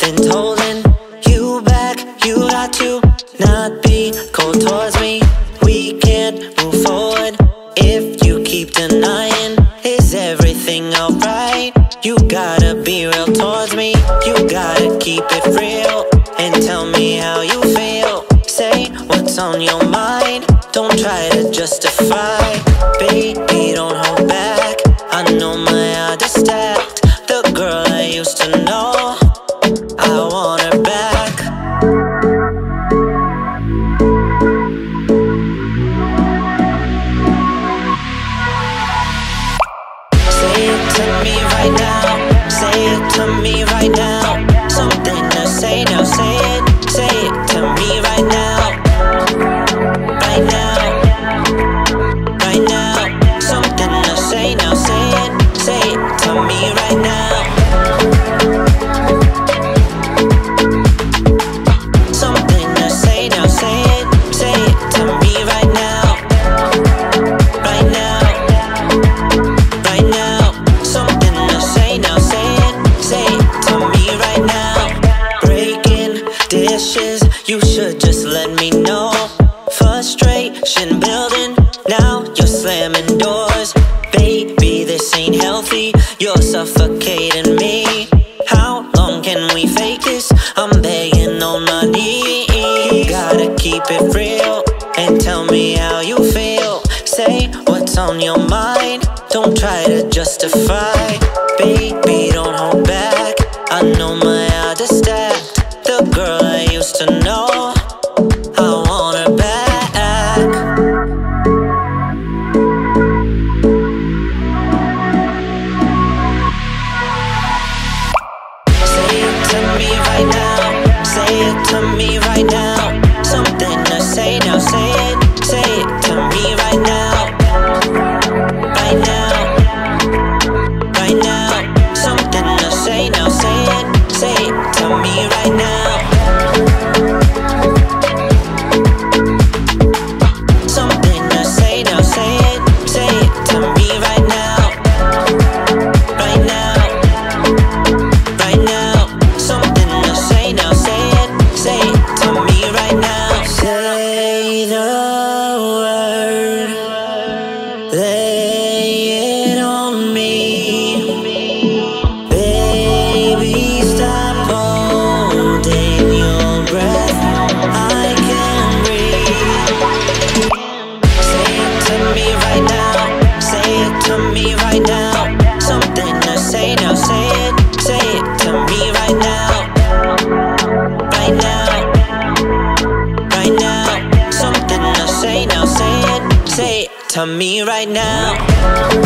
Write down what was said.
been holding you back. You got to not be cold towards me. We can't move forward if you keep denying. Is everything alright? You gotta be real towards me. You gotta keep it real and tell me how you feel. Say what's on your mind. Don't try to justify. To me right just let me know. Frustration building, now you're slamming doors. Baby, this ain't healthy, you're suffocating me. How long can we fake this? I'm begging on my knees. You gotta keep it real and tell me how you feel. Say what's on your mind. Don't try to justify. Baby, don't hold back. I know my heart is stacked. The girl I used to know. To me right now.